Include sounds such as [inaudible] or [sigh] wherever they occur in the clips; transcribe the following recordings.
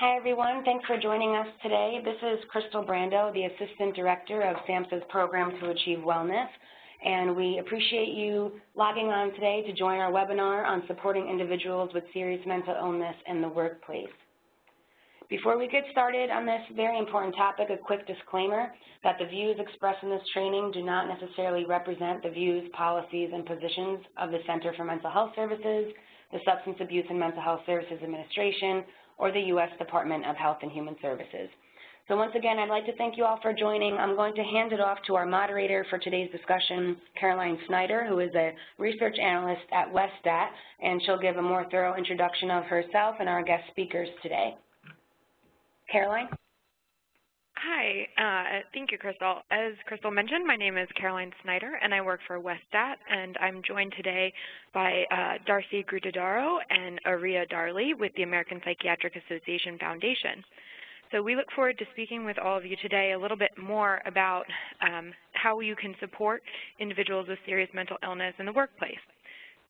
Hi, everyone. Thanks for joining us today. This is Crystal Brando, the Assistant Director of SAMHSA's Program to Achieve Wellness, and we appreciate you logging on today to join our webinar on supporting individuals with serious mental illness in the workplace. Before we get started on this very important topic, a quick disclaimer that the views expressed in this training do not necessarily represent the views, policies, and positions of the Center for Mental Health Services, the Substance Abuse and Mental Health Services Administration, or the U.S. Department of Health and Human Services. So once again, I'd like to thank you all for joining. I'm going to hand it off to our moderator for today's discussion, Caroline Snyder, who is a research analyst at Westat, and she'll give a more thorough introduction of herself and our guest speakers today. Caroline? Hi, uh, thank you, Crystal. As Crystal mentioned, my name is Caroline Snyder, and I work for Westat, and I'm joined today by uh, Darcy Gruttadaro and Aria Darley with the American Psychiatric Association Foundation. So we look forward to speaking with all of you today a little bit more about um, how you can support individuals with serious mental illness in the workplace.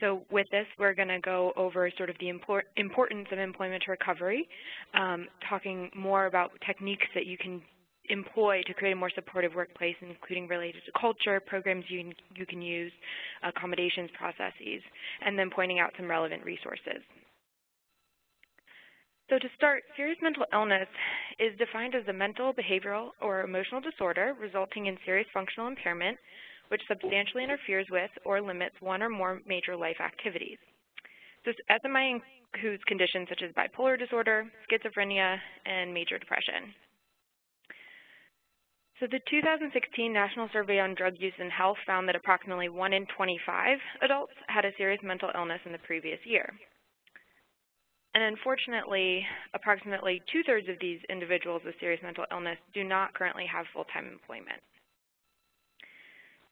So with this, we're going to go over sort of the import importance of employment recovery, um, talking more about techniques that you can employ to create a more supportive workplace, including related to culture, programs you can, you can use, accommodations processes, and then pointing out some relevant resources. So to start, serious mental illness is defined as a mental, behavioral, or emotional disorder resulting in serious functional impairment which substantially interferes with or limits one or more major life activities. So SMI includes conditions such as bipolar disorder, schizophrenia, and major depression. So the 2016 National Survey on Drug Use and Health found that approximately 1 in 25 adults had a serious mental illness in the previous year. And unfortunately, approximately two-thirds of these individuals with serious mental illness do not currently have full-time employment.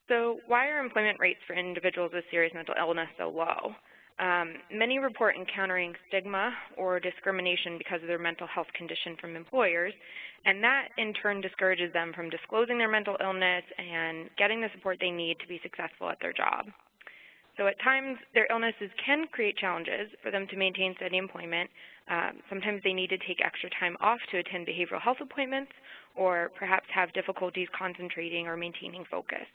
So why are employment rates for individuals with serious mental illness so low? Um, many report encountering stigma or discrimination because of their mental health condition from employers, and that in turn discourages them from disclosing their mental illness and getting the support they need to be successful at their job. So at times, their illnesses can create challenges for them to maintain steady employment. Um, sometimes they need to take extra time off to attend behavioral health appointments or perhaps have difficulties concentrating or maintaining focus.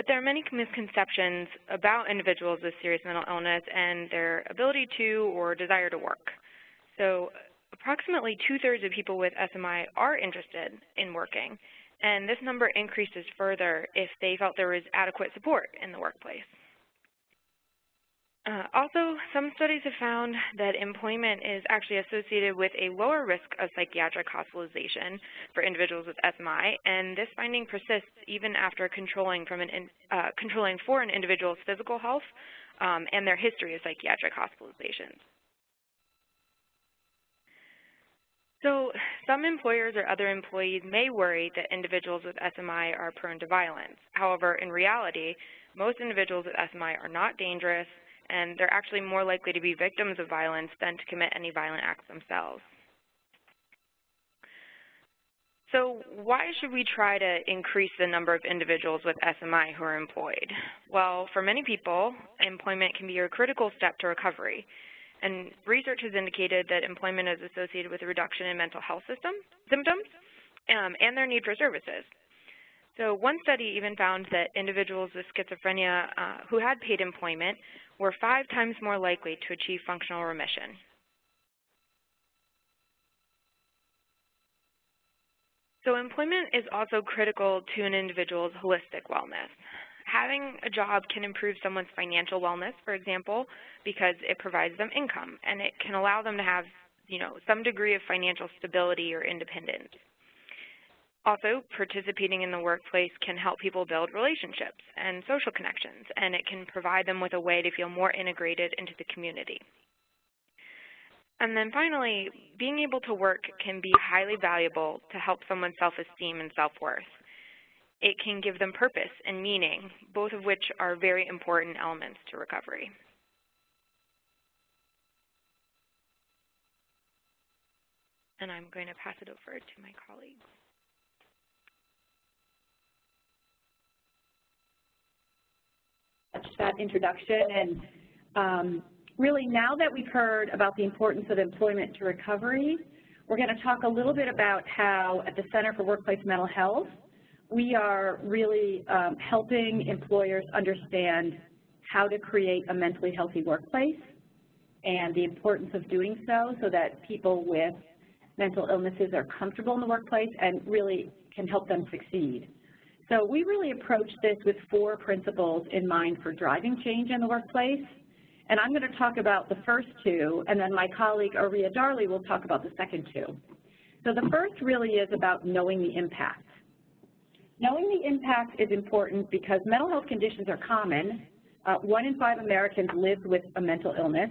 But there are many misconceptions about individuals with serious mental illness and their ability to or desire to work. So approximately two-thirds of people with SMI are interested in working, and this number increases further if they felt there was adequate support in the workplace. Uh, also, some studies have found that employment is actually associated with a lower risk of psychiatric hospitalization for individuals with SMI, and this finding persists even after controlling, from an in, uh, controlling for an individual's physical health um, and their history of psychiatric hospitalizations. So some employers or other employees may worry that individuals with SMI are prone to violence. However, in reality, most individuals with SMI are not dangerous and they're actually more likely to be victims of violence than to commit any violent acts themselves. So why should we try to increase the number of individuals with SMI who are employed? Well, for many people, employment can be a critical step to recovery. And research has indicated that employment is associated with a reduction in mental health system, symptoms um, and their need for services. So one study even found that individuals with schizophrenia uh, who had paid employment were five times more likely to achieve functional remission. So employment is also critical to an individual's holistic wellness. Having a job can improve someone's financial wellness, for example, because it provides them income, and it can allow them to have, you know, some degree of financial stability or independence. Also, participating in the workplace can help people build relationships and social connections, and it can provide them with a way to feel more integrated into the community. And then finally, being able to work can be highly valuable to help someone's self-esteem and self-worth. It can give them purpose and meaning, both of which are very important elements to recovery. And I'm going to pass it over to my colleagues. That introduction. And um, really now that we've heard about the importance of employment to recovery, we're going to talk a little bit about how at the Center for Workplace Mental Health, we are really um, helping employers understand how to create a mentally healthy workplace and the importance of doing so so that people with mental illnesses are comfortable in the workplace and really can help them succeed. So we really approach this with four principles in mind for driving change in the workplace. And I'm going to talk about the first two, and then my colleague Aria Darley will talk about the second two. So the first really is about knowing the impact. Knowing the impact is important because mental health conditions are common. Uh, one in five Americans live with a mental illness,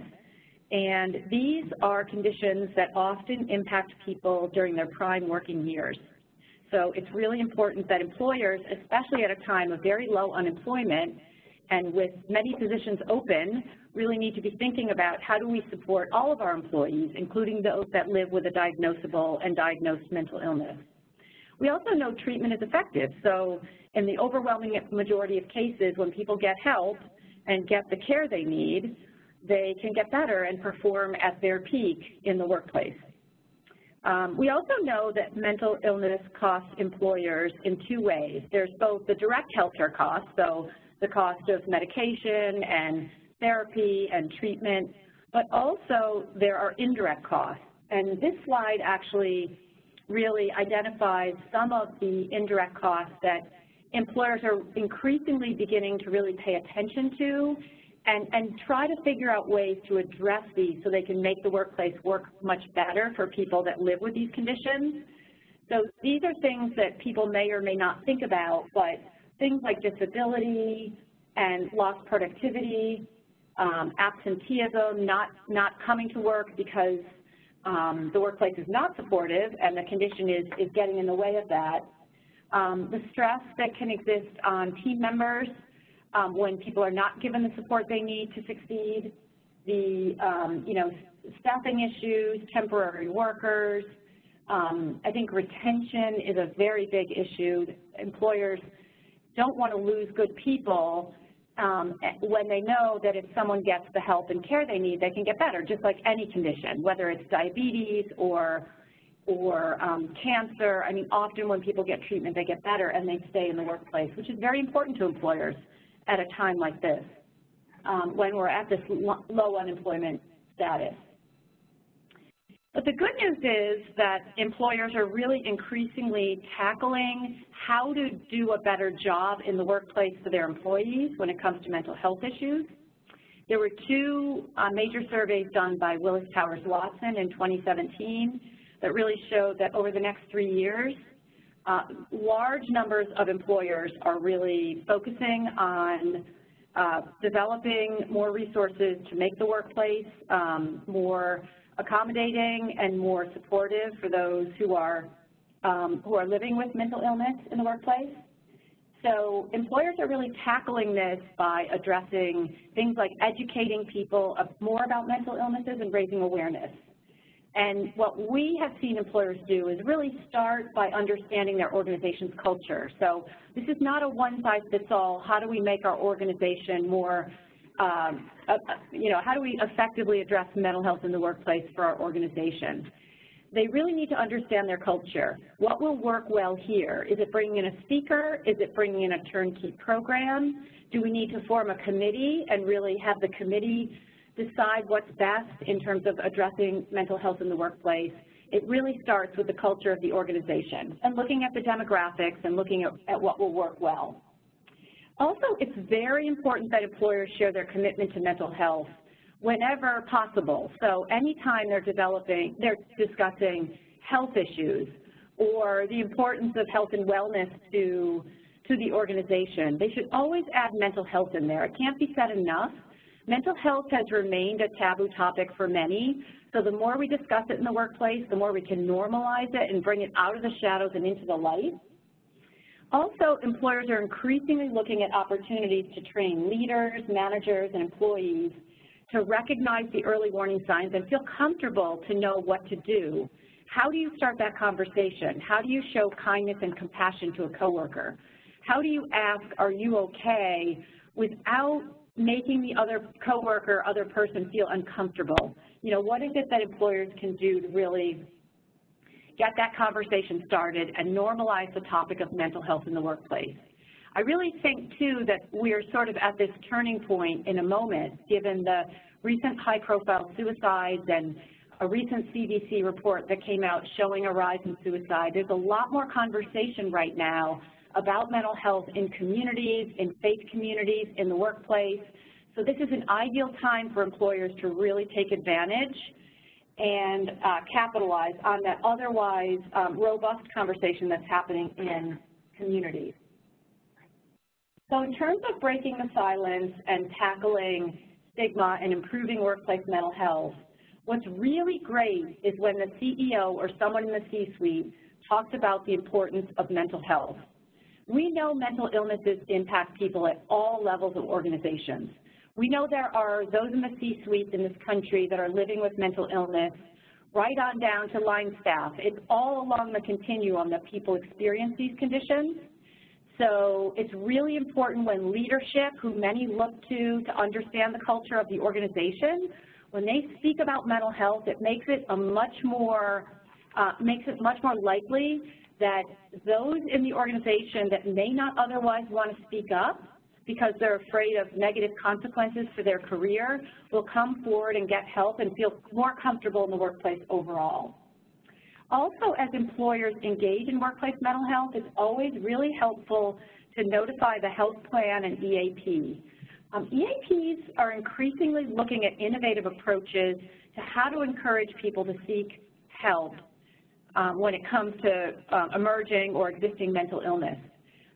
and these are conditions that often impact people during their prime working years. So it's really important that employers, especially at a time of very low unemployment and with many positions open, really need to be thinking about how do we support all of our employees, including those that live with a diagnosable and diagnosed mental illness. We also know treatment is effective, so in the overwhelming majority of cases, when people get help and get the care they need, they can get better and perform at their peak in the workplace. Um, we also know that mental illness costs employers in two ways. There's both the direct healthcare costs, so the cost of medication and therapy and treatment, but also there are indirect costs. And this slide actually really identifies some of the indirect costs that employers are increasingly beginning to really pay attention to and, and try to figure out ways to address these so they can make the workplace work much better for people that live with these conditions. So these are things that people may or may not think about, but things like disability and lost productivity, um, absenteeism, not, not coming to work because um, the workplace is not supportive and the condition is, is getting in the way of that. Um, the stress that can exist on team members um, when people are not given the support they need to succeed, the, um, you know, staffing issues, temporary workers. Um, I think retention is a very big issue. Employers don't want to lose good people um, when they know that if someone gets the help and care they need, they can get better, just like any condition, whether it's diabetes or or um, cancer. I mean, often when people get treatment, they get better and they stay in the workplace, which is very important to employers at a time like this, um, when we're at this low unemployment status. But the good news is that employers are really increasingly tackling how to do a better job in the workplace for their employees when it comes to mental health issues. There were two uh, major surveys done by Willis Towers Watson in 2017 that really showed that over the next three years, large numbers of employers are really focusing on uh, developing more resources to make the workplace um, more accommodating and more supportive for those who are um, who are living with mental illness in the workplace. So employers are really tackling this by addressing things like educating people more about mental illnesses and raising awareness. And what we have seen employers do is really start by understanding their organization's culture. So this is not a one-size-fits-all, how do we make our organization more um, uh, you know, how do we effectively address mental health in the workplace for our organization? They really need to understand their culture. What will work well here? Is it bringing in a speaker? Is it bringing in a turnkey program? Do we need to form a committee and really have the committee decide what's best in terms of addressing mental health in the workplace? It really starts with the culture of the organization and looking at the demographics and looking at, at what will work well. Also, it's very important that employers share their commitment to mental health whenever possible. So anytime they're developing, they're discussing health issues or the importance of health and wellness to, to the organization, they should always add mental health in there. It can't be said enough. Mental health has remained a taboo topic for many, so the more we discuss it in the workplace, the more we can normalize it and bring it out of the shadows and into the light. Also, employers are increasingly looking at opportunities to train leaders, managers, and employees to recognize the early warning signs and feel comfortable to know what to do. How do you start that conversation? How do you show kindness and compassion to a coworker? How do you ask, are you okay, without making the other coworker, other person feel uncomfortable. You know, what is it that employers can do to really get that conversation started and normalize the topic of mental health in the workplace? I really think, too, that we're sort of at this turning point in a moment, given the recent high-profile suicides and a recent CDC report that came out showing a rise in suicide. There's a lot more conversation right now about mental health in communities, in faith communities, in the workplace. So this is an ideal time for employers to really take advantage and uh, capitalize on that otherwise um, robust conversation that's happening in communities. So in terms of breaking the silence and tackling stigma and improving workplace mental health, what's really great is when the CEO or someone in the C-suite talks about the importance of mental health. We know mental illnesses impact people at all levels of organizations. We know there are those in the C-suite in this country that are living with mental illness, right on down to line staff. It's all along the continuum that people experience these conditions. So it's really important when leadership, who many look to to understand the culture of the organization, when they speak about mental health, it makes it a much more, uh, makes it much more likely that those in the organization that may not otherwise want to speak up because they're afraid of negative consequences for their career will come forward and get help and feel more comfortable in the workplace overall. Also, as employers engage in workplace mental health, it's always really helpful to notify the health plan and EAP. Um, EAPs are increasingly looking at innovative approaches to how to encourage people to seek help when it comes to uh, emerging or existing mental illness.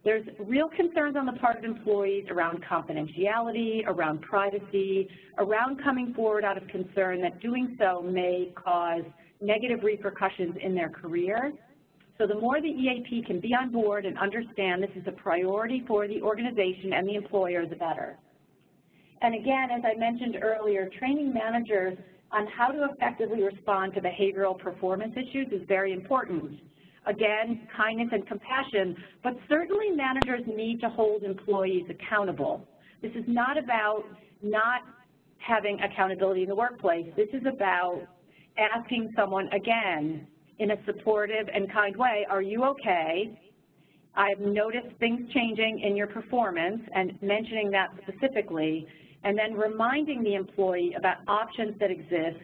There's real concerns on the part of employees around confidentiality, around privacy, around coming forward out of concern that doing so may cause negative repercussions in their career. So the more the EAP can be on board and understand this is a priority for the organization and the employer, the better. And again, as I mentioned earlier, training managers on how to effectively respond to behavioral performance issues is very important. Again, kindness and compassion, but certainly managers need to hold employees accountable. This is not about not having accountability in the workplace. This is about asking someone, again, in a supportive and kind way, are you okay? I've noticed things changing in your performance and mentioning that specifically, and then reminding the employee about options that exist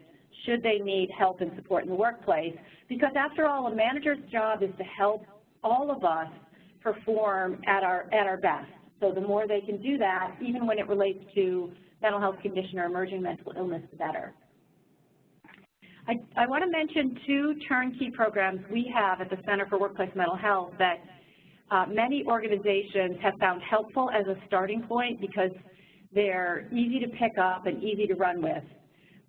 should they need help and support in the workplace. Because after all, a manager's job is to help all of us perform at our, at our best. So the more they can do that, even when it relates to mental health condition or emerging mental illness, the better. I, I want to mention two turnkey programs we have at the Center for Workplace Mental Health that many organizations have found helpful as a starting point because they're easy to pick up and easy to run with.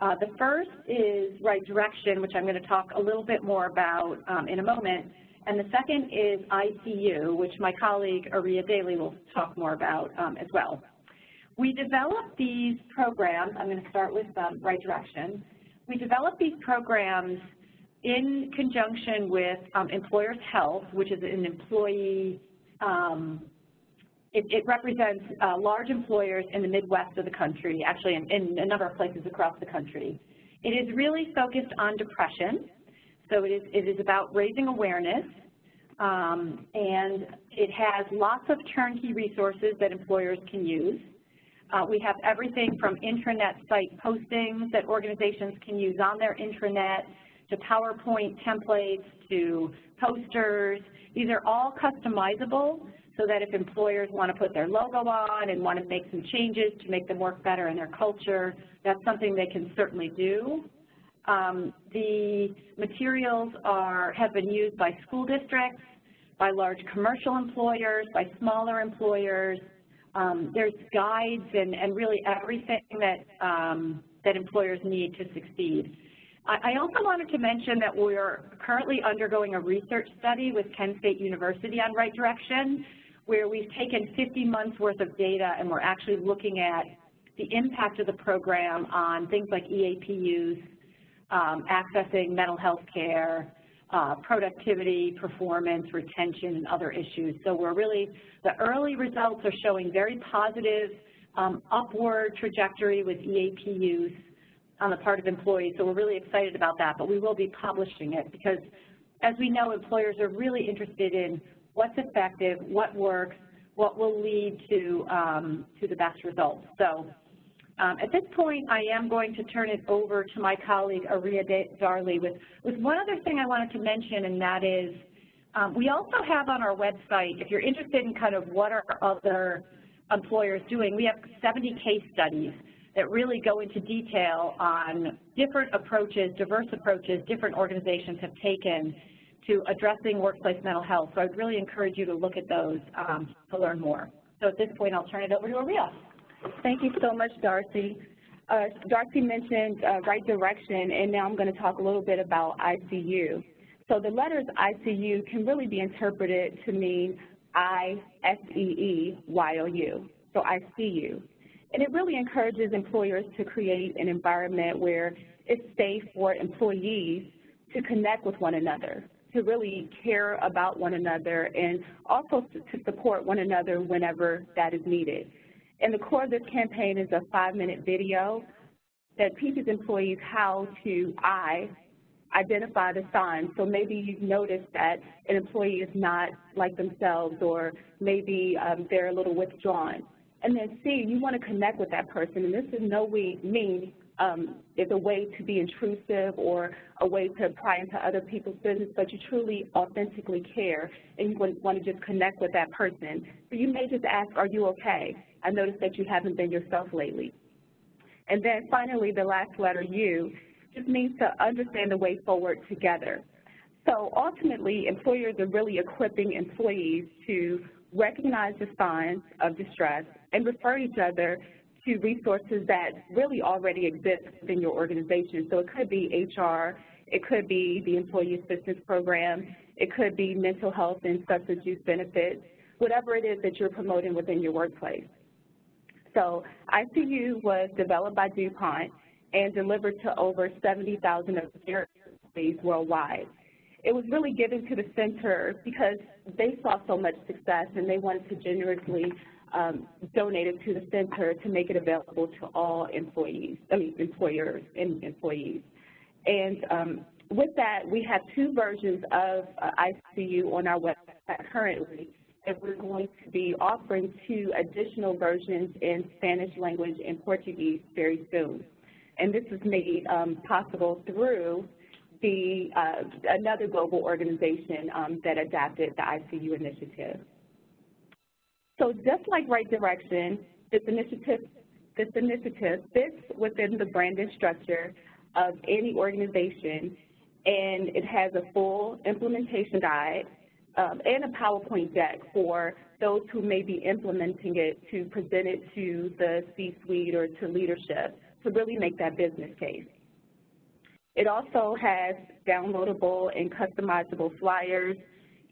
Uh, the first is Right Direction, which I'm going to talk a little bit more about um, in a moment, and the second is ICU, which my colleague Aria Daly will talk more about um, as well. We developed these programs, I'm going to start with um, Right Direction. We developed these programs in conjunction with um, Employers Health, which is an employee um, it, it represents uh, large employers in the Midwest of the country, actually in, in a number of places across the country. It is really focused on depression, so it is, it is about raising awareness, um, and it has lots of turnkey resources that employers can use. Uh, we have everything from intranet site postings that organizations can use on their intranet to PowerPoint templates to posters. These are all customizable so that if employers want to put their logo on and want to make some changes to make them work better in their culture, that's something they can certainly do. Um, the materials are, have been used by school districts, by large commercial employers, by smaller employers. Um, there's guides and, and really everything that, um, that employers need to succeed. I also wanted to mention that we're currently undergoing a research study with Kent State University on Right Direction, where we've taken 50 months worth of data and we're actually looking at the impact of the program on things like EAP use, um, accessing mental health care, uh, productivity, performance, retention, and other issues. So we're really, the early results are showing very positive um, upward trajectory with EAP use on the part of employees, so we're really excited about that, but we will be publishing it because as we know, employers are really interested in what's effective, what works, what will lead to, um, to the best results. So um, at this point, I am going to turn it over to my colleague, Aria Darley, with, with one other thing I wanted to mention, and that is um, we also have on our website, if you're interested in kind of what are other employers doing, we have 70 case studies that really go into detail on different approaches, diverse approaches different organizations have taken to addressing workplace mental health. So I'd really encourage you to look at those um, to learn more. So at this point, I'll turn it over to Aria. Thank you so much, Darcy. Uh, Darcy mentioned uh, right direction, and now I'm going to talk a little bit about ICU. So the letters ICU can really be interpreted to mean I-S-E-E-Y-O-U, so I see you. And it really encourages employers to create an environment where it's safe for employees to connect with one another, to really care about one another, and also to support one another whenever that is needed. And the core of this campaign is a five-minute video that teaches employees how to, I, identify the signs. So maybe you've noticed that an employee is not like themselves or maybe um, they're a little withdrawn. And then C, you want to connect with that person. And this is no way mean um, is a way to be intrusive or a way to pry into other people's business, but you truly authentically care and you want to just connect with that person. So you may just ask, are you okay? I noticed that you haven't been yourself lately. And then finally, the last letter, U, just means to understand the way forward together. So ultimately, employers are really equipping employees to recognize the signs of distress and refer each other to resources that really already exist within your organization. So it could be HR, it could be the Employee Assistance Program, it could be mental health and substance use benefits, whatever it is that you're promoting within your workplace. So ICU was developed by DuPont and delivered to over 70,000 of their employees worldwide. It was really given to the center because they saw so much success and they wanted to generously um, donate it to the center to make it available to all employees, I mean employers and employees. And um, with that, we have two versions of uh, ICU on our website currently and we're going to be offering two additional versions in Spanish language and Portuguese very soon. And this is made um, possible through the uh, another global organization um, that adapted the ICU initiative. So just like Right Direction, this initiative, this initiative fits within the branded structure of any organization, and it has a full implementation guide um, and a PowerPoint deck for those who may be implementing it to present it to the C-suite or to leadership to really make that business case. It also has downloadable and customizable flyers,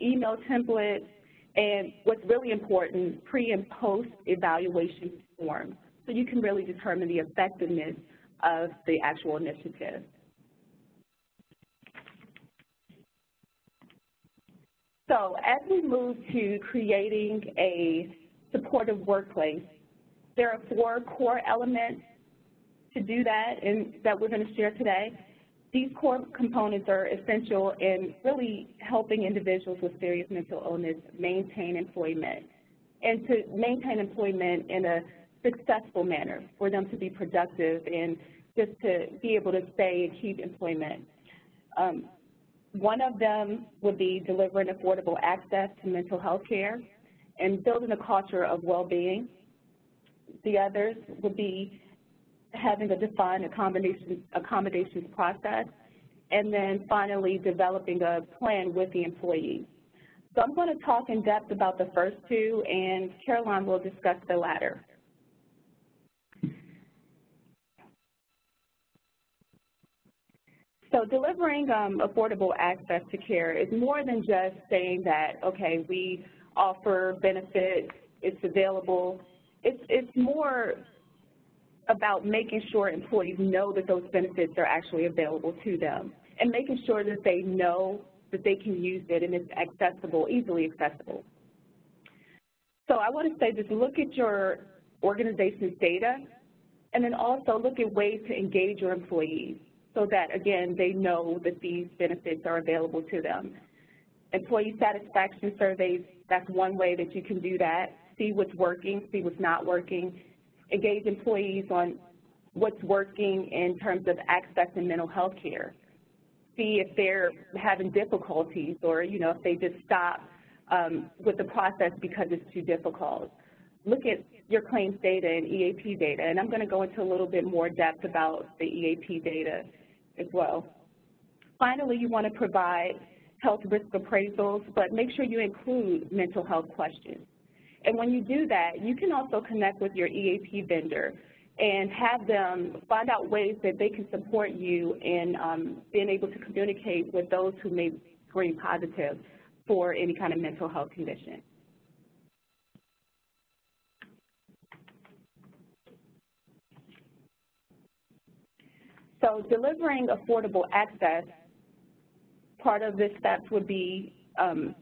email templates, and what's really important, pre and post evaluation forms. So you can really determine the effectiveness of the actual initiative. So as we move to creating a supportive workplace, there are four core elements to do that and that we're going to share today. These core components are essential in really helping individuals with serious mental illness maintain employment and to maintain employment in a successful manner for them to be productive and just to be able to stay and keep employment. Um, one of them would be delivering affordable access to mental health care and building a culture of well-being. The others would be having a defined accommodation, accommodations process, and then finally developing a plan with the employees. So I'm going to talk in depth about the first two, and Caroline will discuss the latter. So delivering um, affordable access to care is more than just saying that, okay, we offer benefits, it's available. It's, it's more about making sure employees know that those benefits are actually available to them and making sure that they know that they can use it and it's accessible, easily accessible. So I want to say just look at your organization's data, and then also look at ways to engage your employees so that, again, they know that these benefits are available to them. Employee satisfaction surveys, that's one way that you can do that. See what's working, see what's not working. Engage employees on what's working in terms of accessing mental health care. See if they're having difficulties or, you know, if they just stop um, with the process because it's too difficult. Look at your claims data and EAP data, and I'm going to go into a little bit more depth about the EAP data as well. Finally, you want to provide health risk appraisals, but make sure you include mental health questions. And when you do that, you can also connect with your EAP vendor and have them find out ways that they can support you in um, being able to communicate with those who may screen positive for any kind of mental health condition. So delivering affordable access, part of the steps would be um,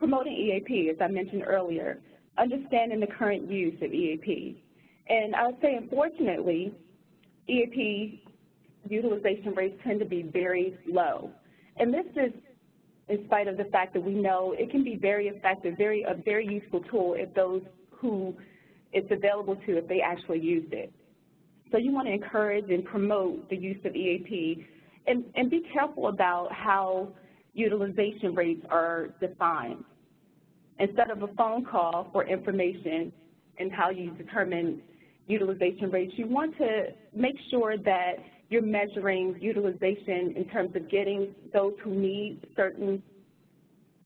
promoting EAP, as I mentioned earlier, understanding the current use of EAP. And I would say, unfortunately, EAP utilization rates tend to be very low. And this is in spite of the fact that we know it can be very effective, very a very useful tool if those who it's available to, if they actually use it. So you want to encourage and promote the use of EAP and, and be careful about how utilization rates are defined. Instead of a phone call for information and how you determine utilization rates, you want to make sure that you're measuring utilization in terms of getting those who need certain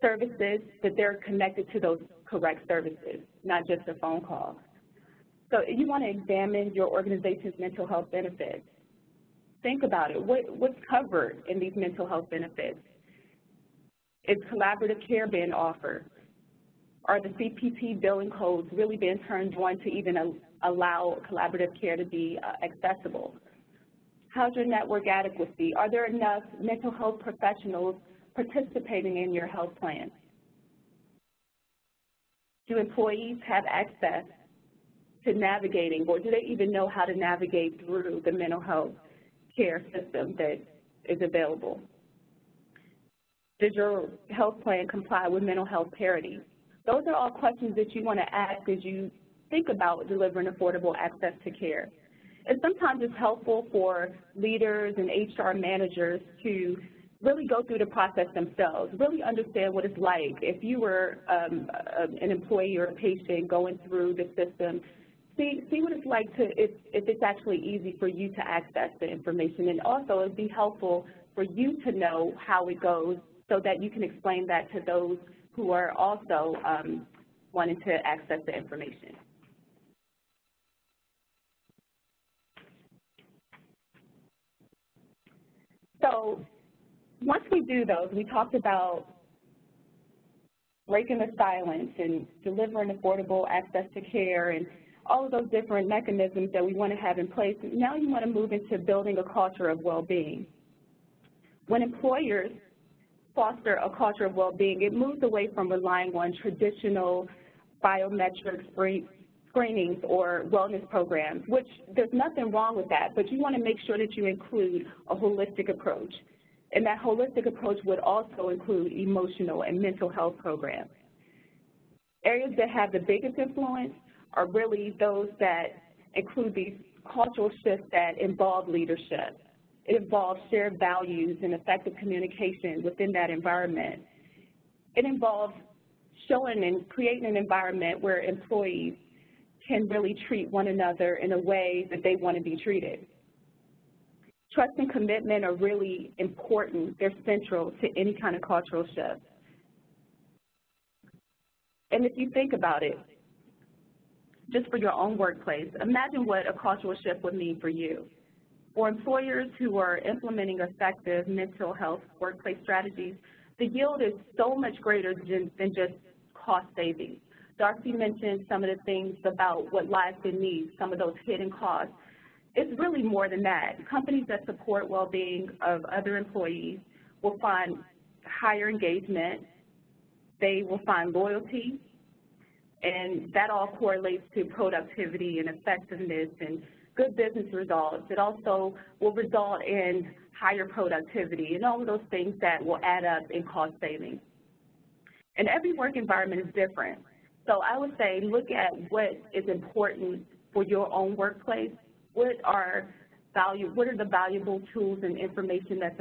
services, that they're connected to those correct services, not just a phone call. So if you want to examine your organization's mental health benefits. Think about it. What, what's covered in these mental health benefits? Is collaborative care being offered? Are the CPT billing codes really being turned on to even allow collaborative care to be uh, accessible? How's your network adequacy? Are there enough mental health professionals participating in your health plan? Do employees have access to navigating, or do they even know how to navigate through the mental health care system that is available? Does your health plan comply with mental health parity? Those are all questions that you want to ask as you think about delivering affordable access to care. And sometimes it's helpful for leaders and HR managers to really go through the process themselves, really understand what it's like. If you were um, an employee or a patient going through the system, see, see what it's like to, if, if it's actually easy for you to access the information. And also it'd be helpful for you to know how it goes so that you can explain that to those who are also um, wanting to access the information. So once we do those, we talked about breaking the silence and delivering affordable access to care and all of those different mechanisms that we want to have in place. Now you want to move into building a culture of well-being. When employers foster a culture of well-being, it moves away from relying on traditional biometric screenings or wellness programs, which there's nothing wrong with that, but you want to make sure that you include a holistic approach. And that holistic approach would also include emotional and mental health programs. Areas that have the biggest influence are really those that include these cultural shifts that involve leadership. It involves shared values and effective communication within that environment. It involves showing and creating an environment where employees can really treat one another in a way that they want to be treated. Trust and commitment are really important. They're central to any kind of cultural shift. And if you think about it, just for your own workplace, imagine what a cultural shift would mean for you. For employers who are implementing effective mental health workplace strategies, the yield is so much greater than, than just cost savings. Darcy mentioned some of the things about what lies beneath, some of those hidden costs. It's really more than that. Companies that support well-being of other employees will find higher engagement, they will find loyalty, and that all correlates to productivity and effectiveness and good business results. It also will result in higher productivity and all of those things that will add up in cost savings. And every work environment is different. So I would say look at what is important for your own workplace. What are value, what are the valuable tools and information that's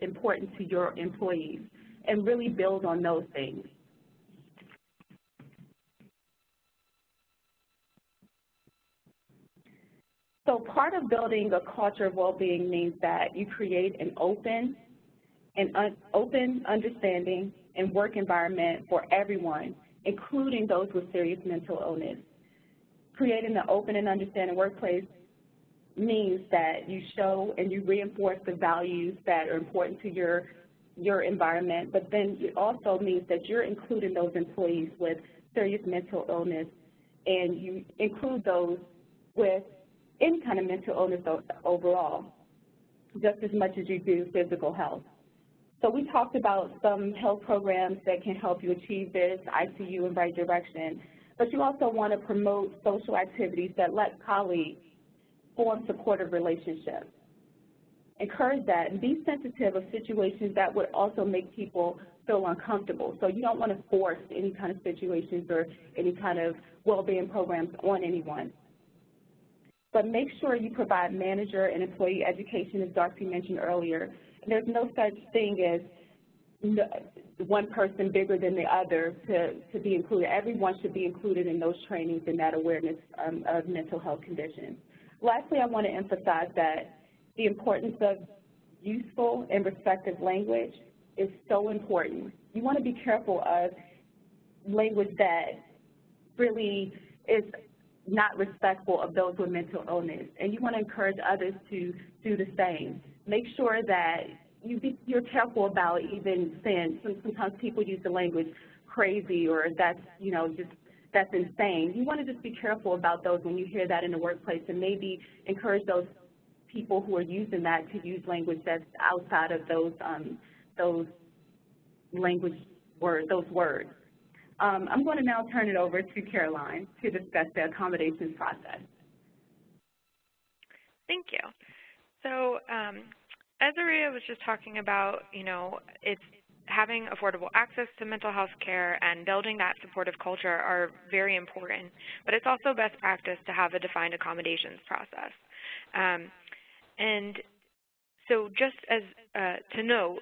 important to your employees? And really build on those things. So part of building a culture of well-being means that you create an open, an un open understanding and work environment for everyone, including those with serious mental illness. Creating an open and understanding workplace means that you show and you reinforce the values that are important to your your environment, but then it also means that you're including those employees with serious mental illness and you include those with any kind of mental illness overall, just as much as you do physical health. So we talked about some health programs that can help you achieve this, ICU and Right Direction, but you also want to promote social activities that let colleagues form supportive relationships. Encourage that and be sensitive of situations that would also make people feel uncomfortable. So you don't want to force any kind of situations or any kind of well-being programs on anyone. But make sure you provide manager and employee education, as Darcy mentioned earlier. And there's no such thing as one person bigger than the other to, to be included. Everyone should be included in those trainings and that awareness um, of mental health conditions. Lastly, I want to emphasize that the importance of useful and respectful language is so important. You want to be careful of language that really is not respectful of those with mental illness. And you want to encourage others to do the same. Make sure that you be, you're careful about even saying, sometimes people use the language crazy or that's, you know, just that's insane. You want to just be careful about those when you hear that in the workplace and maybe encourage those people who are using that to use language that's outside of those um, those language words, those words. Um, I'm going to now turn it over to Caroline to discuss the accommodations process. Thank you. So um, as Aria was just talking about, you know, it's having affordable access to mental health care and building that supportive culture are very important, but it's also best practice to have a defined accommodations process. Um, and so just as uh, to note,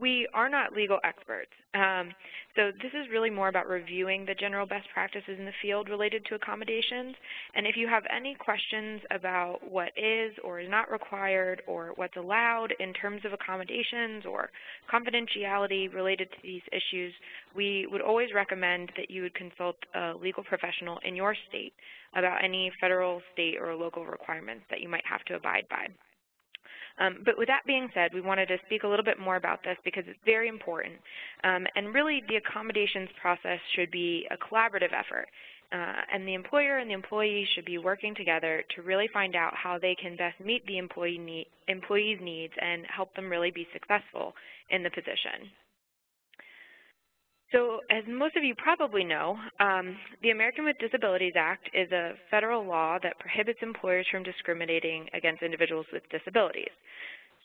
we are not legal experts. Um, so this is really more about reviewing the general best practices in the field related to accommodations. And if you have any questions about what is or is not required or what's allowed in terms of accommodations or confidentiality related to these issues, we would always recommend that you would consult a legal professional in your state about any federal, state, or local requirements that you might have to abide by. Um, but with that being said, we wanted to speak a little bit more about this because it's very important. Um, and really, the accommodations process should be a collaborative effort. Uh, and the employer and the employee should be working together to really find out how they can best meet the employee need, employee's needs and help them really be successful in the position. So as most of you probably know, um, the American with Disabilities Act is a federal law that prohibits employers from discriminating against individuals with disabilities.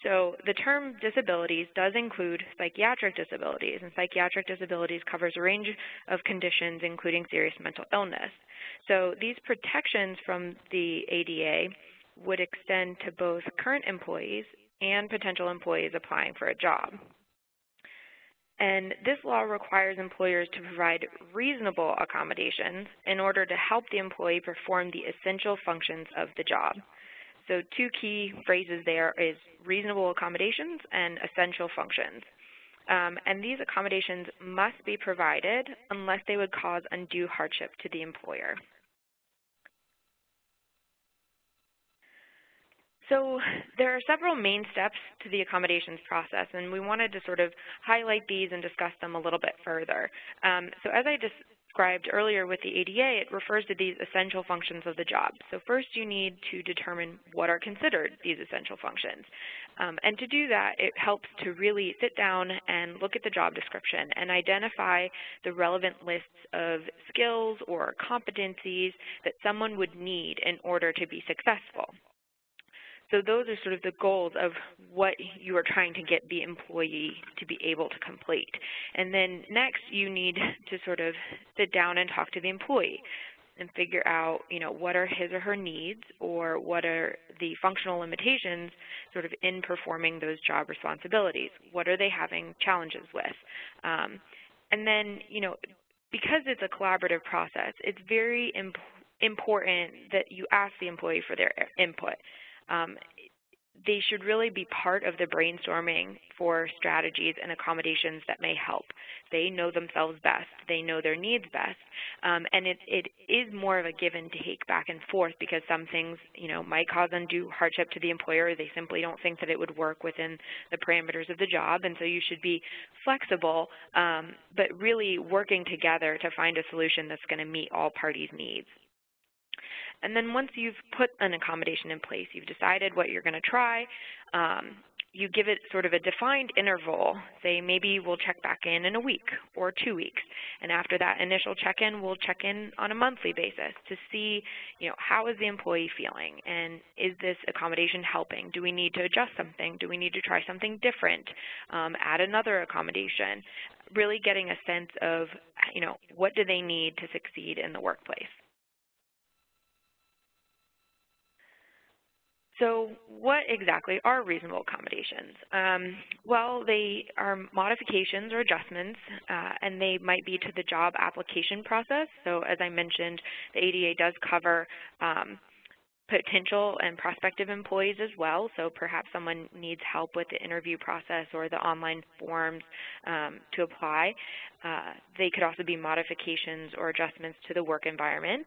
So the term disabilities does include psychiatric disabilities, and psychiatric disabilities covers a range of conditions, including serious mental illness. So these protections from the ADA would extend to both current employees and potential employees applying for a job. And this law requires employers to provide reasonable accommodations in order to help the employee perform the essential functions of the job. So two key phrases there is reasonable accommodations and essential functions. Um, and these accommodations must be provided unless they would cause undue hardship to the employer. So [laughs] there are several main steps to the accommodations process, and we wanted to sort of highlight these and discuss them a little bit further. Um, so as I described earlier with the ADA, it refers to these essential functions of the job. So first you need to determine what are considered these essential functions. Um, and to do that, it helps to really sit down and look at the job description and identify the relevant lists of skills or competencies that someone would need in order to be successful. So those are sort of the goals of what you are trying to get the employee to be able to complete. And then next you need to sort of sit down and talk to the employee and figure out, you know, what are his or her needs or what are the functional limitations sort of in performing those job responsibilities. What are they having challenges with? Um, and then, you know, because it's a collaborative process, it's very imp important that you ask the employee for their input um, they should really be part of the brainstorming for strategies and accommodations that may help. They know themselves best. They know their needs best. Um, and it, it is more of a give and take back and forth because some things, you know, might cause undue hardship to the employer. They simply don't think that it would work within the parameters of the job. And so you should be flexible, um, but really working together to find a solution that's going to meet all parties' needs. And then once you've put an accommodation in place, you've decided what you're going to try, um, you give it sort of a defined interval. Say maybe we'll check back in in a week or two weeks. And after that initial check-in, we'll check in on a monthly basis to see, you know, how is the employee feeling? And is this accommodation helping? Do we need to adjust something? Do we need to try something different? Um, add another accommodation? Really getting a sense of, you know, what do they need to succeed in the workplace? So what exactly are reasonable accommodations? Um, well, they are modifications or adjustments, uh, and they might be to the job application process. So as I mentioned, the ADA does cover um, potential and prospective employees as well. So perhaps someone needs help with the interview process or the online forms um, to apply. Uh, they could also be modifications or adjustments to the work environment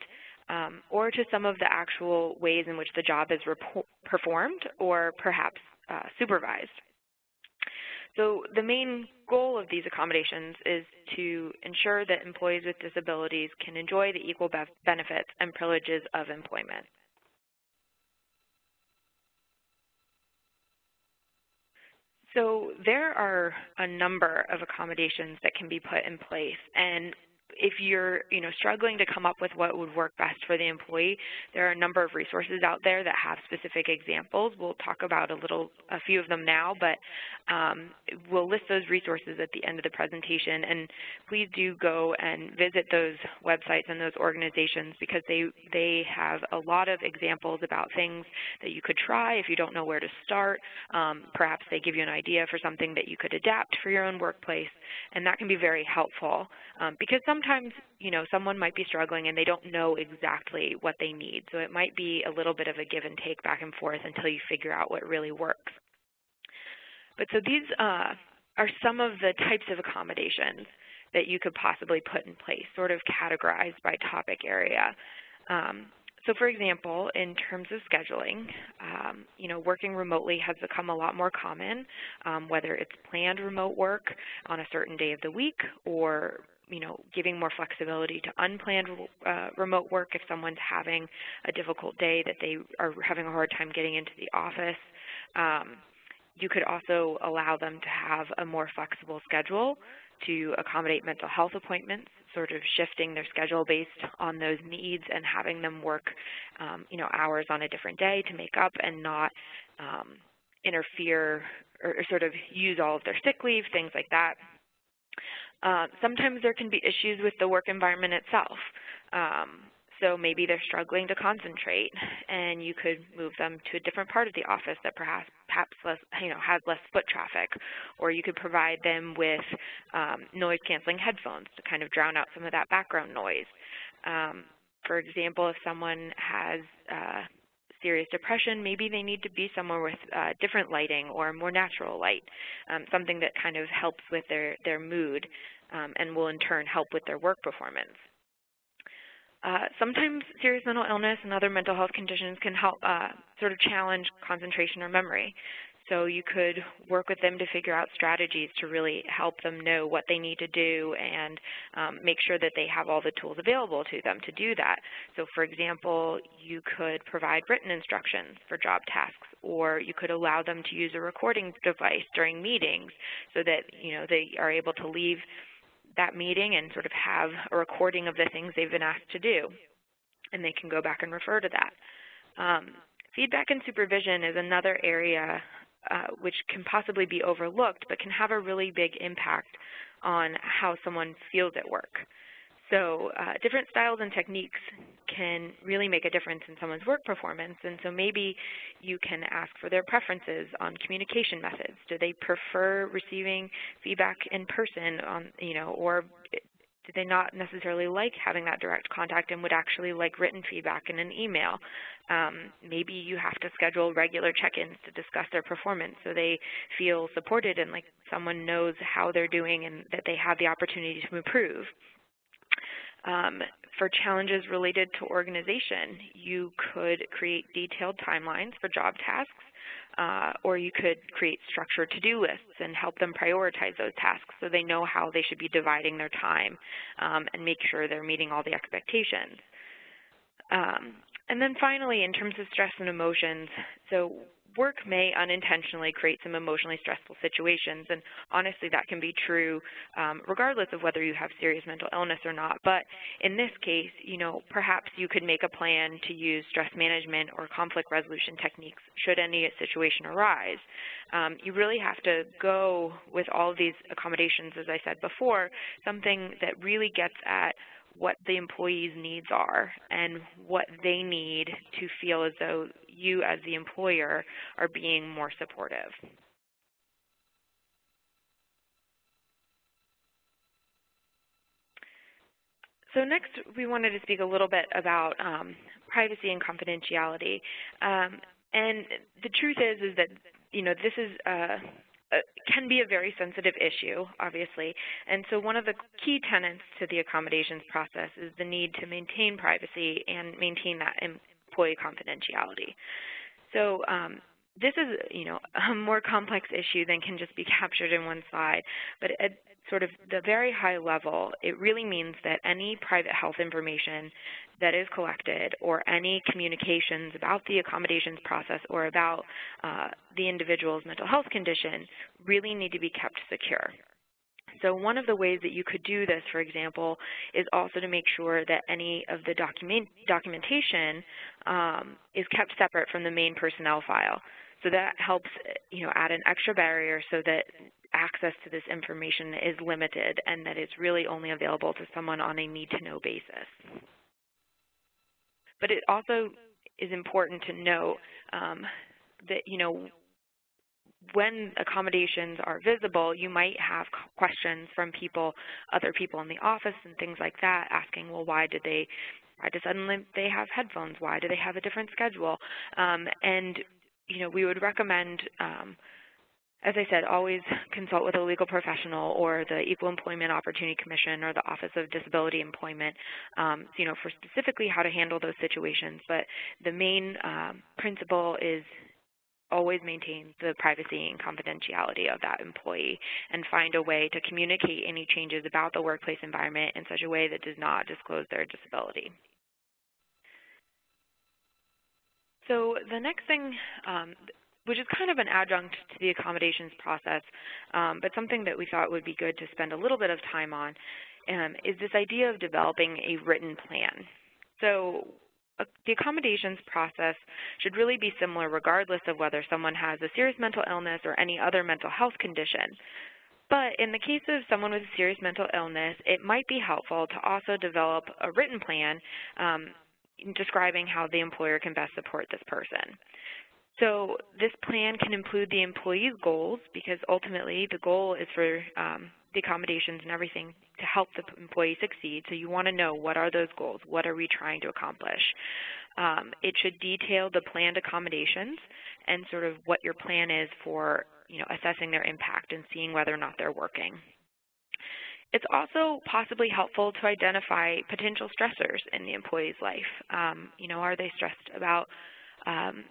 um, or to some of the actual ways in which the job is performed or perhaps uh, supervised. So the main goal of these accommodations is to ensure that employees with disabilities can enjoy the equal benefits and privileges of employment. So there are a number of accommodations that can be put in place, and if you're you know struggling to come up with what would work best for the employee, there are a number of resources out there that have specific examples. We'll talk about a little a few of them now, but um, we'll list those resources at the end of the presentation. And please do go and visit those websites and those organizations because they they have a lot of examples about things that you could try if you don't know where to start. Um, perhaps they give you an idea for something that you could adapt for your own workplace, and that can be very helpful um, because sometimes sometimes, you know, someone might be struggling and they don't know exactly what they need. So it might be a little bit of a give and take back and forth until you figure out what really works. But so these uh, are some of the types of accommodations that you could possibly put in place, sort of categorized by topic area. Um, so for example, in terms of scheduling, um, you know, working remotely has become a lot more common, um, whether it's planned remote work on a certain day of the week or you know, giving more flexibility to unplanned uh, remote work if someone's having a difficult day that they are having a hard time getting into the office. Um, you could also allow them to have a more flexible schedule to accommodate mental health appointments, sort of shifting their schedule based on those needs and having them work, um, you know, hours on a different day to make up and not um, interfere or, or sort of use all of their sick leave, things like that. Uh, sometimes there can be issues with the work environment itself. Um, so maybe they're struggling to concentrate, and you could move them to a different part of the office that perhaps perhaps less, you know, has less foot traffic, or you could provide them with um, noise-canceling headphones to kind of drown out some of that background noise. Um, for example, if someone has uh, serious depression, maybe they need to be somewhere with uh, different lighting or more natural light, um, something that kind of helps with their, their mood um, and will in turn help with their work performance. Uh, sometimes serious mental illness and other mental health conditions can help uh, sort of challenge concentration or memory. So you could work with them to figure out strategies to really help them know what they need to do and um, make sure that they have all the tools available to them to do that. So for example, you could provide written instructions for job tasks or you could allow them to use a recording device during meetings so that you know they are able to leave that meeting and sort of have a recording of the things they've been asked to do and they can go back and refer to that. Um, feedback and supervision is another area uh, which can possibly be overlooked but can have a really big impact on how someone feels at work. So uh, different styles and techniques can really make a difference in someone's work performance, and so maybe you can ask for their preferences on communication methods. Do they prefer receiving feedback in person, on, you know, or do they not necessarily like having that direct contact and would actually like written feedback in an email? Um, maybe you have to schedule regular check-ins to discuss their performance so they feel supported and like someone knows how they're doing and that they have the opportunity to improve. Um, for challenges related to organization, you could create detailed timelines for job tasks uh, or you could create structured to-do lists and help them prioritize those tasks so they know how they should be dividing their time um, and make sure they're meeting all the expectations. Um, and then finally, in terms of stress and emotions, so work may unintentionally create some emotionally stressful situations, and honestly that can be true um, regardless of whether you have serious mental illness or not. But in this case, you know, perhaps you could make a plan to use stress management or conflict resolution techniques should any situation arise. Um, you really have to go with all of these accommodations, as I said before, something that really gets at what the employee's needs are and what they need to feel as though you as the employer are being more supportive. So next, we wanted to speak a little bit about um, privacy and confidentiality. Um, and the truth is, is that you know this is uh, can be a very sensitive issue, obviously. And so one of the key tenets to the accommodations process is the need to maintain privacy and maintain that employee confidentiality. So um, this is, you know, [laughs] a more complex issue than can just be captured in one slide. But at sort of the very high level, it really means that any private health information that is collected or any communications about the accommodations process or about uh, the individual's mental health condition really need to be kept secure. So one of the ways that you could do this, for example, is also to make sure that any of the document documentation um, is kept separate from the main personnel file. So that helps, you know, add an extra barrier so that access to this information is limited and that it's really only available to someone on a need-to-know basis. But it also is important to note um, that, you know, when accommodations are visible, you might have questions from people, other people in the office and things like that, asking, well, why did they, why did suddenly they have headphones? Why do they have a different schedule? Um, and, you know, we would recommend um, as I said, always consult with a legal professional or the Equal Employment Opportunity Commission or the Office of Disability Employment, um, you know, for specifically how to handle those situations. But the main um, principle is always maintain the privacy and confidentiality of that employee and find a way to communicate any changes about the workplace environment in such a way that does not disclose their disability. So the next thing um, which is kind of an adjunct to the accommodations process, um, but something that we thought would be good to spend a little bit of time on, um, is this idea of developing a written plan. So uh, the accommodations process should really be similar regardless of whether someone has a serious mental illness or any other mental health condition. But in the case of someone with a serious mental illness, it might be helpful to also develop a written plan um, describing how the employer can best support this person. So this plan can include the employee's goals because ultimately the goal is for um, the accommodations and everything to help the employee succeed. So you want to know what are those goals? What are we trying to accomplish? Um, it should detail the planned accommodations and sort of what your plan is for you know, assessing their impact and seeing whether or not they're working. It's also possibly helpful to identify potential stressors in the employee's life. Um, you know, are they stressed about um,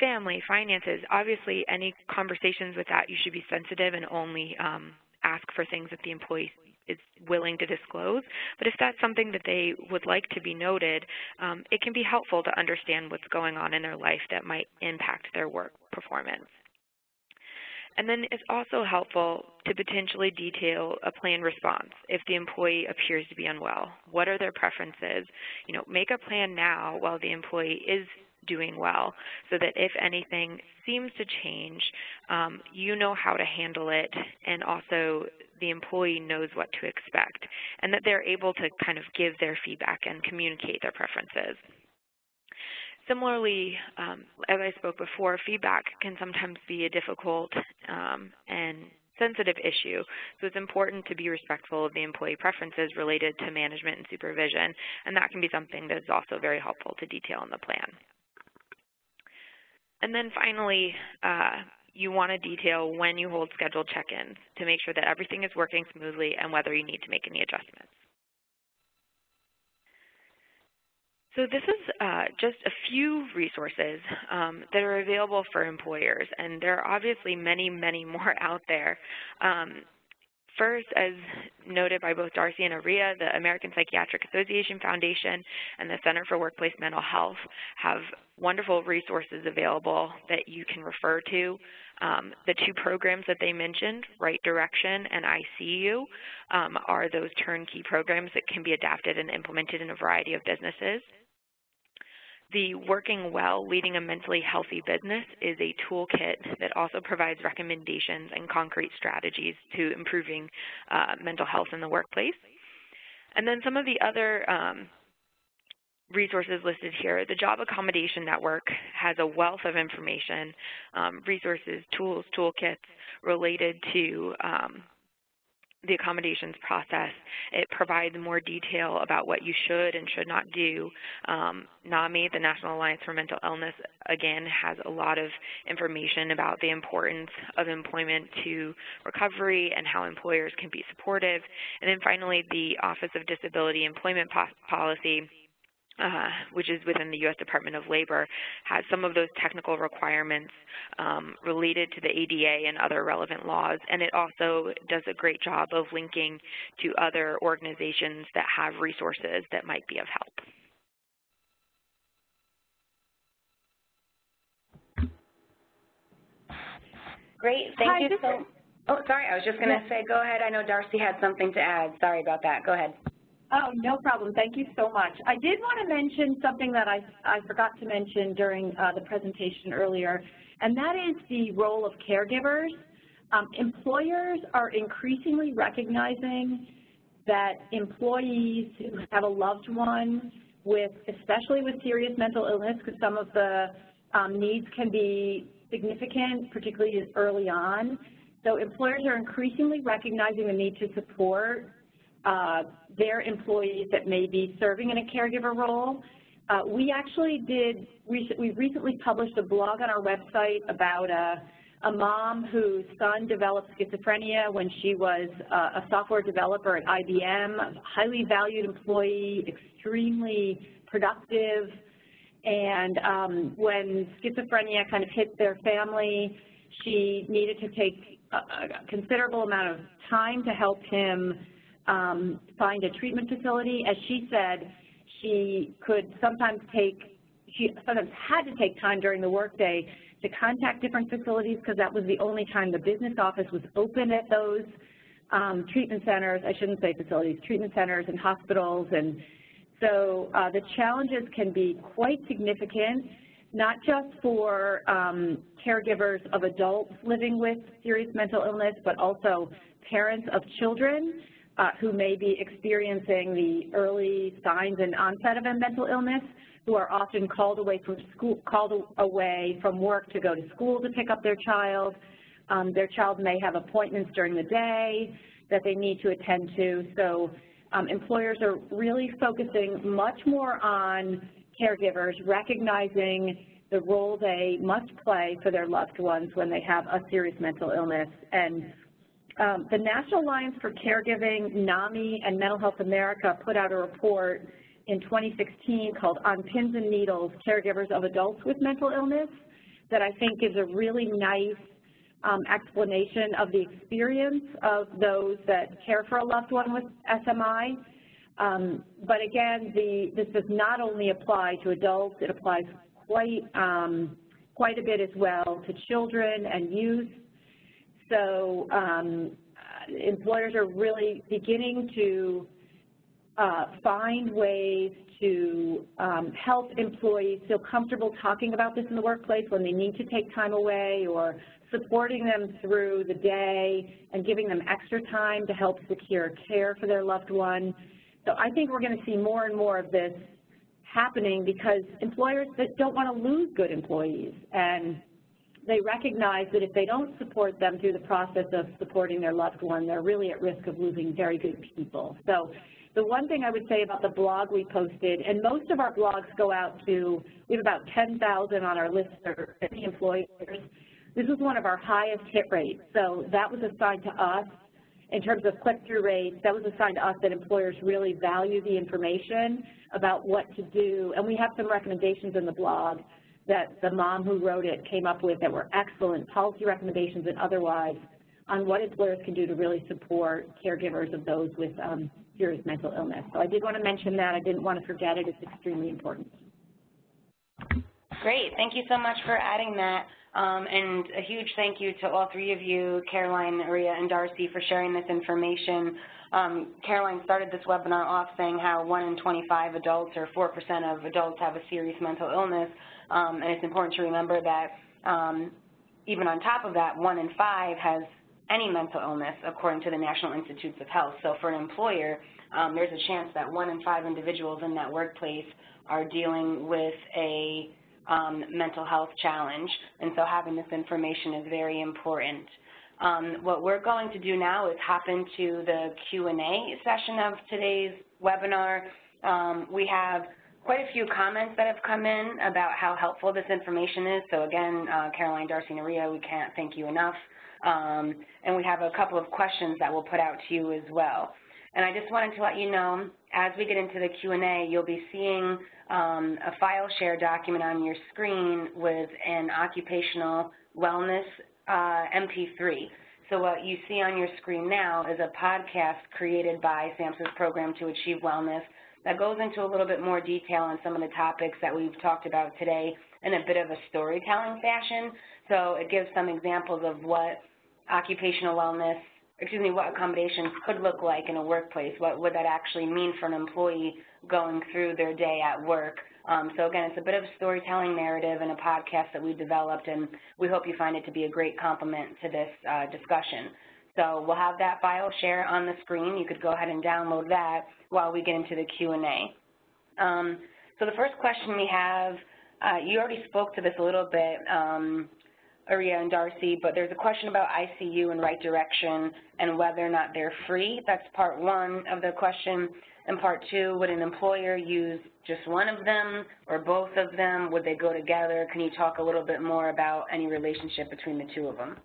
family, finances, obviously any conversations with that you should be sensitive and only um, ask for things that the employee is willing to disclose. But if that's something that they would like to be noted, um, it can be helpful to understand what's going on in their life that might impact their work performance. And then it's also helpful to potentially detail a planned response if the employee appears to be unwell. What are their preferences? You know, make a plan now while the employee is doing well so that if anything seems to change, um, you know how to handle it and also the employee knows what to expect and that they're able to kind of give their feedback and communicate their preferences. Similarly, um, as I spoke before, feedback can sometimes be a difficult um, and sensitive issue, so it's important to be respectful of the employee preferences related to management and supervision, and that can be something that is also very helpful to detail in the plan. And then finally, uh, you want to detail when you hold scheduled check-ins to make sure that everything is working smoothly and whether you need to make any adjustments. So this is uh, just a few resources um, that are available for employers, and there are obviously many, many [laughs] more out there. Um, first, as noted by both Darcy and Aria, the American Psychiatric Association Foundation and the Center for Workplace Mental Health have wonderful resources available that you can refer to. Um, the two programs that they mentioned, Right Direction and ICU, um, are those turnkey programs that can be adapted and implemented in a variety of businesses. The Working Well, Leading a Mentally Healthy Business is a toolkit that also provides recommendations and concrete strategies to improving uh, mental health in the workplace. And then some of the other um, resources listed here. The Job Accommodation Network has a wealth of information, um, resources, tools, toolkits related to um, the accommodations process. It provides more detail about what you should and should not do. Um, NAMI, the National Alliance for Mental Illness, again, has a lot of information about the importance of employment to recovery and how employers can be supportive. And then finally, the Office of Disability Employment po Policy uh, which is within the U.S. Department of Labor, has some of those technical requirements um, related to the ADA and other relevant laws, and it also does a great job of linking to other organizations that have resources that might be of help. Great, thank Hi, you so Oh, sorry, I was just going to say, go ahead. I know Darcy had something to add. Sorry about that. Go ahead. Oh, no problem. Thank you so much. I did want to mention something that I, I forgot to mention during uh, the presentation earlier, and that is the role of caregivers. Um, employers are increasingly recognizing that employees who have a loved one with, especially with serious mental illness, because some of the um, needs can be significant, particularly early on. So employers are increasingly recognizing the need to support their employees that may be serving in a caregiver role. Uh, we actually did, we recently published a blog on our website about a, a mom whose son developed schizophrenia when she was uh, a software developer at IBM, a highly valued employee, extremely productive, and um, when schizophrenia kind of hit their family, she needed to take a, a considerable amount of time to help him um, find a treatment facility. As she said, she could sometimes take, she sometimes had to take time during the workday to contact different facilities because that was the only time the business office was open at those um, treatment centers, I shouldn't say facilities, treatment centers and hospitals. And so uh, the challenges can be quite significant, not just for um, caregivers of adults living with serious mental illness, but also parents of children who may be experiencing the early signs and onset of a mental illness, who are often called away from school, called away from work to go to school to pick up their child. Um, their child may have appointments during the day that they need to attend to. So um, employers are really focusing much more on caregivers, recognizing the role they must play for their loved ones when they have a serious mental illness and the National Alliance for Caregiving, NAMI, and Mental Health America put out a report in 2016 called On Pins and Needles, Caregivers of Adults with Mental Illness, that I think gives a really nice um, explanation of the experience of those that care for a loved one with SMI. Um, but again, the, this does not only apply to adults, it applies quite, um, quite a bit as well to children and youth. So um, employers are really beginning to uh, find ways to um, help employees feel comfortable talking about this in the workplace when they need to take time away or supporting them through the day and giving them extra time to help secure care for their loved one. So I think we're going to see more and more of this happening because employers that don't want to lose good employees and they recognize that if they don't support them through the process of supporting their loved one, they're really at risk of losing very good people. So the one thing I would say about the blog we posted, and most of our blogs go out to, we have about 10,000 on our list of employers. This was one of our highest hit rates, so that was assigned to us in terms of click-through rates, that was assigned to us that employers really value the information about what to do, and we have some recommendations in the blog that the mom who wrote it came up with that were excellent policy recommendations and otherwise on what employers can do to really support caregivers of those with um, serious mental illness. So I did want to mention that. I didn't want to forget it. It's extremely important. Great. Thank you so much for adding that. Um, and a huge thank you to all three of you, Caroline, Maria, and Darcy, for sharing this information. Um, Caroline started this webinar off saying how 1 in 25 adults or 4% of adults have a serious mental illness. Um, and it's important to remember that um, even on top of that, 1 in 5 has any mental illness according to the National Institutes of Health. So for an employer, um, there's a chance that 1 in 5 individuals in that workplace are dealing with a um, mental health challenge, and so having this information is very important. Um, what we're going to do now is hop into the Q&A session of today's webinar. Um, we have quite a few comments that have come in about how helpful this information is. So again, uh, Caroline, Darcy, Maria, we can't thank you enough. Um, and we have a couple of questions that we'll put out to you as well. And I just wanted to let you know, as we get into the Q&A, you'll be seeing um, a file share document on your screen with an occupational wellness uh, MP3. So what you see on your screen now is a podcast created by SAMHSA's program to achieve wellness that goes into a little bit more detail on some of the topics that we've talked about today in a bit of a storytelling fashion. So it gives some examples of what occupational wellness excuse me, what accommodations could look like in a workplace. What would that actually mean for an employee going through their day at work? Um, so again, it's a bit of a storytelling narrative and a podcast that we developed, and we hope you find it to be a great complement to this uh, discussion. So we'll have that file share on the screen. You could go ahead and download that while we get into the Q&A. Um, so the first question we have, uh, you already spoke to this a little bit, um, Aria and Darcy, but there's a question about ICU and Right Direction and whether or not they're free. That's part one of the question. And part two, would an employer use just one of them or both of them? Would they go together? Can you talk a little bit more about any relationship between the two of them?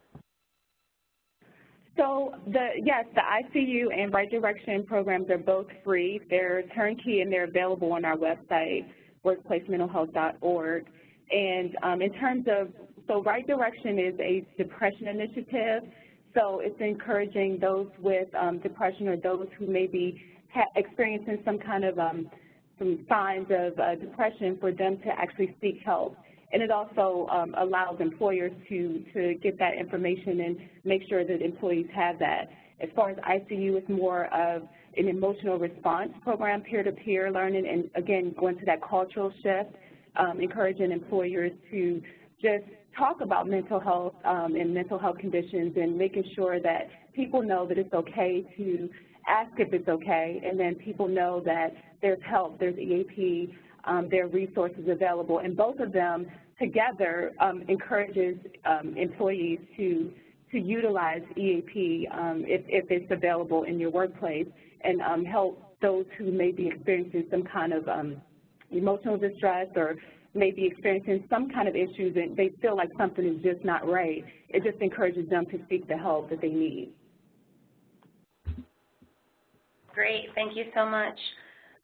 So the yes, the ICU and Right Direction programs are both free. They're turnkey and they're available on our website, workplacementalhealth.org. And um, in terms of so Right Direction is a depression initiative. So it's encouraging those with um, depression or those who may be experiencing some kind of um, some signs of uh, depression for them to actually seek help. And it also um, allows employers to, to get that information and make sure that employees have that. As far as ICU, it's more of an emotional response program, peer-to-peer -peer learning, and again, going to that cultural shift, um, encouraging employers to just talk about mental health um, and mental health conditions and making sure that people know that it's okay to ask if it's okay, and then people know that there's help, there's EAP, there are resources available, and both of them together um, encourages um, employees to to utilize EAP um, if, if it's available in your workplace and um, help those who may be experiencing some kind of emotional distress or may be experiencing some kind of issues and they feel like something is just not right, it just encourages them to seek the help that they need. Great, thank you so much.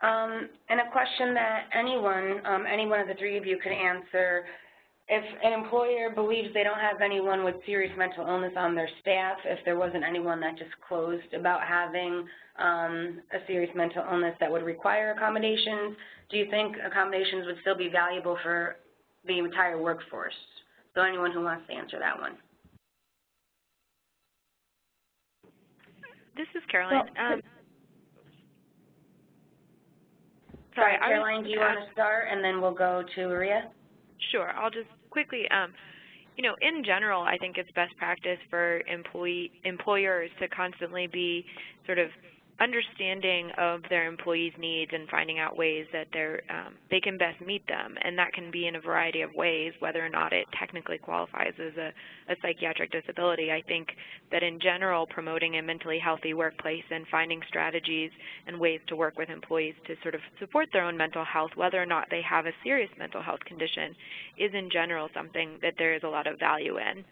Um, and a question that anyone, um, any one of the three of you could answer, if an employer believes they don't have anyone with serious mental illness on their staff, if there wasn't anyone that just disclosed about having um, a serious mental illness that would require accommodations, do you think accommodations would still be valuable for the entire workforce? So anyone who wants to answer that one. This is Caroline. Well, um, sorry, sorry, Caroline, do you want to start, and then we'll go to Maria? Sure. I'll just quickly, um, you know, in general, I think it's best practice for employee employers to constantly be sort of understanding of their employees' needs and finding out ways that they're, um, they can best meet them. And that can be in a variety of ways, whether or not it technically qualifies as a, a psychiatric disability. I think that in general, promoting a mentally healthy workplace and finding strategies and ways to work with employees to sort of support their own mental health, whether or not they have a serious mental health condition, is in general something that there is a lot of value in.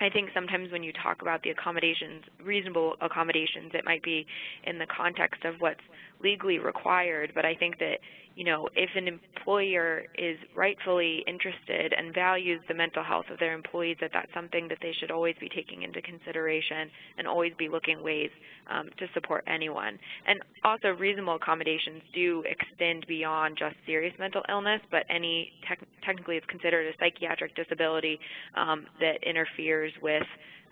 I think sometimes when you talk about the accommodations, reasonable accommodations, it might be in the context of what's legally required, but I think that, you know, if an employer is rightfully interested and values the mental health of their employees, that that's something that they should always be taking into consideration and always be looking ways um, to support anyone. And also reasonable accommodations do extend beyond just serious mental illness, but any tech technically it's considered a psychiatric disability um, that interferes with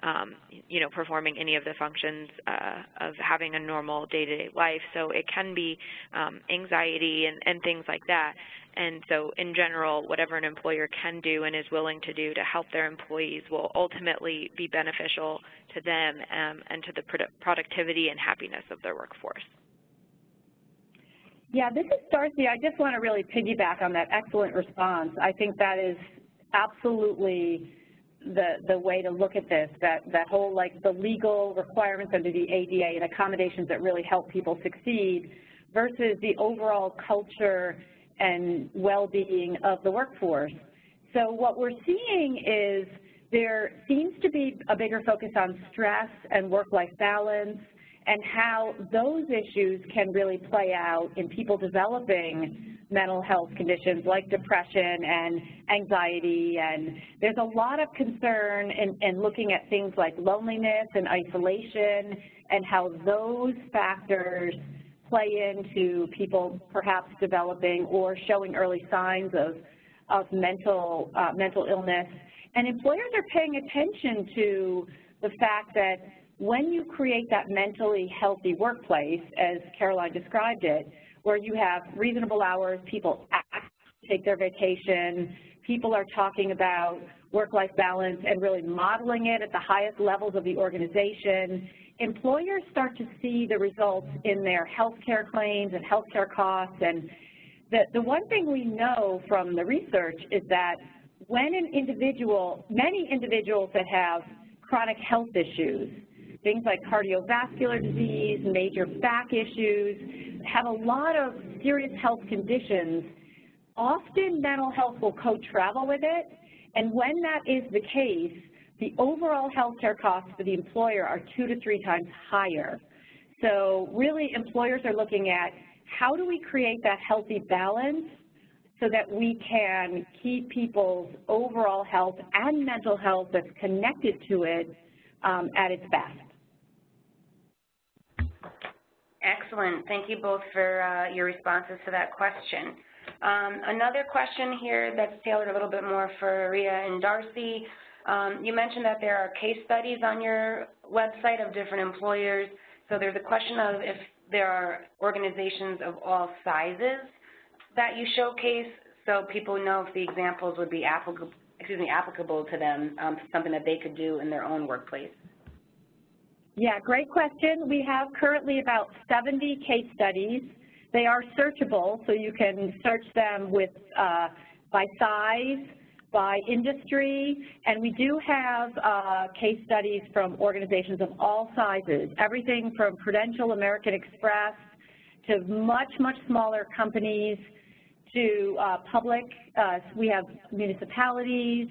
um, you know, performing any of the functions uh, of having a normal day-to-day -day life. So it can be um, anxiety and, and things like that. And so in general, whatever an employer can do and is willing to do to help their employees will ultimately be beneficial to them um, and to the produ productivity and happiness of their workforce. Yeah, this is Darcy. I just want to really piggyback on that excellent response. I think that is absolutely the, the way to look at this, that, that whole like the legal requirements under the ADA and accommodations that really help people succeed versus the overall culture and well-being of the workforce. So what we're seeing is there seems to be a bigger focus on stress and work-life balance and how those issues can really play out in people developing mental health conditions like depression and anxiety. And there's a lot of concern in, in looking at things like loneliness and isolation and how those factors play into people perhaps developing or showing early signs of, of mental, uh, mental illness. And employers are paying attention to the fact that when you create that mentally healthy workplace, as Caroline described it, where you have reasonable hours, people take their vacation, people are talking about work-life balance and really modeling it at the highest levels of the organization, employers start to see the results in their health care claims and health care costs. And the, the one thing we know from the research is that when an individual, many individuals that have chronic health issues, things like cardiovascular disease, major back issues, have a lot of serious health conditions, often mental health will co-travel with it, and when that is the case, the overall health care costs for the employer are two to three times higher. So really employers are looking at how do we create that healthy balance so that we can keep people's overall health and mental health that's connected to it um, at its best. Excellent. Thank you both for uh, your responses to that question. Um, another question here that's tailored a little bit more for Ria and Darcy. Um, you mentioned that there are case studies on your website of different employers. So there's a question of if there are organizations of all sizes that you showcase so people know if the examples would be applicable, excuse me, applicable to them, um, something that they could do in their own workplace. Yeah, great question. We have currently about 70 case studies. They are searchable, so you can search them with uh, by size, by industry, and we do have uh, case studies from organizations of all sizes, everything from Prudential American Express to much, much smaller companies to uh, public. Uh, we have municipalities,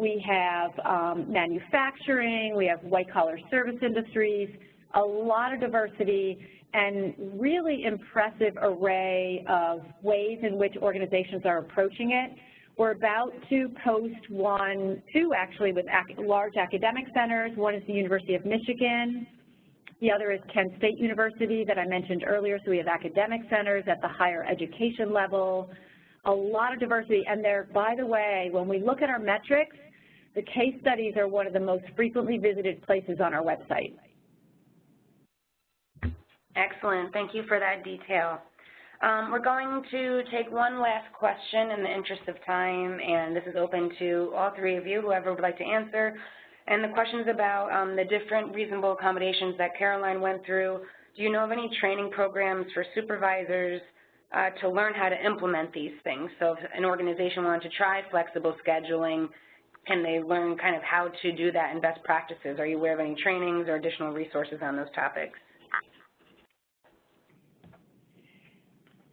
we have um, manufacturing, we have white-collar service industries, a lot of diversity, and really impressive array of ways in which organizations are approaching it. We're about to post one, two actually, with ac large academic centers. One is the University of Michigan. The other is Kent State University that I mentioned earlier. So we have academic centers at the higher education level, a lot of diversity. And there, by the way, when we look at our metrics, the case studies are one of the most frequently visited places on our website. Excellent. Thank you for that detail. Um, we're going to take one last question in the interest of time, and this is open to all three of you, whoever would like to answer. And the question is about um, the different reasonable accommodations that Caroline went through. Do you know of any training programs for supervisors uh, to learn how to implement these things? So if an organization wanted to try flexible scheduling, can they learn kind of how to do that in best practices? Are you aware of any trainings or additional resources on those topics?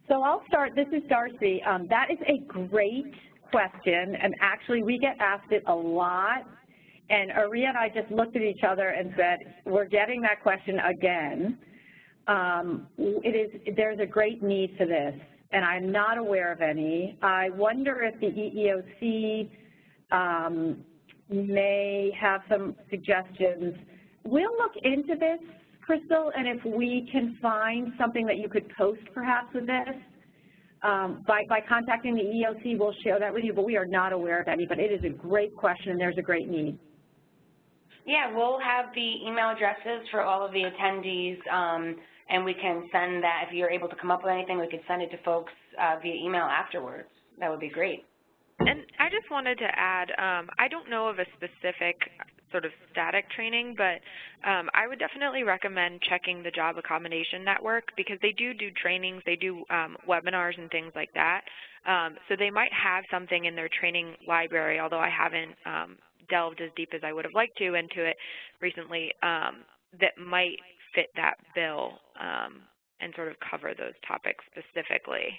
So I'll start. This is Darcy. Um, that is a great question, and actually we get asked it a lot. And Aria and I just looked at each other and said, we're getting that question again. Um, it is, there's a great need for this, and I'm not aware of any. I wonder if the EEOC um, may have some suggestions. We'll look into this Crystal, and if we can find something that you could post perhaps with this, um, by, by contacting the EOC, we'll share that with you, but we are not aware of any. But it is a great question, and there's a great need. Yeah, we'll have the email addresses for all of the attendees, um, and we can send that. If you're able to come up with anything, we could send it to folks uh, via email afterwards. That would be great. And I just wanted to add, um, I don't know of a specific sort of static training, but um, I would definitely recommend checking the Job Accommodation Network because they do do trainings, they do um, webinars and things like that. Um, so they might have something in their training library, although I haven't um, delved as deep as I would have liked to into it recently, um, that might fit that bill um, and sort of cover those topics specifically.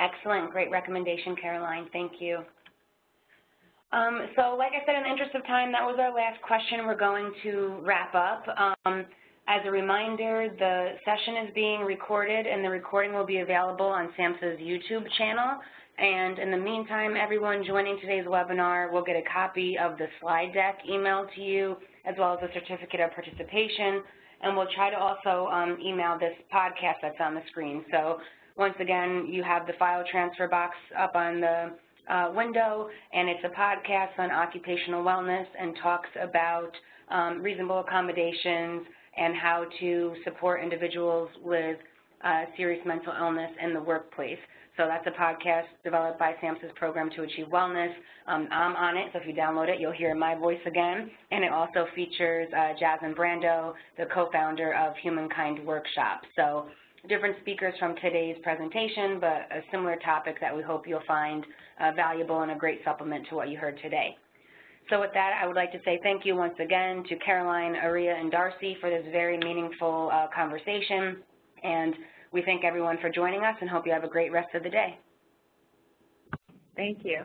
Excellent. Great recommendation, Caroline. Thank you. Um, so like I said, in the interest of time, that was our last question. We're going to wrap up. Um, as a reminder, the session is being recorded, and the recording will be available on SAMHSA's YouTube channel. And in the meantime, everyone joining today's webinar will get a copy of the slide deck emailed to you, as well as a certificate of participation. And we'll try to also um, email this podcast that's on the screen. So once again, you have the file transfer box up on the uh, window, and it's a podcast on occupational wellness and talks about um, reasonable accommodations and how to support individuals with uh, serious mental illness in the workplace. So that's a podcast developed by SAMHSA's Program to Achieve Wellness. Um, I'm on it, so if you download it, you'll hear my voice again. And it also features uh, Jasmine Brando, the co-founder of Humankind Workshop. So different speakers from today's presentation, but a similar topic that we hope you'll find uh, valuable and a great supplement to what you heard today. So with that, I would like to say thank you once again to Caroline, Aria, and Darcy for this very meaningful uh, conversation. And we thank everyone for joining us and hope you have a great rest of the day. Thank you.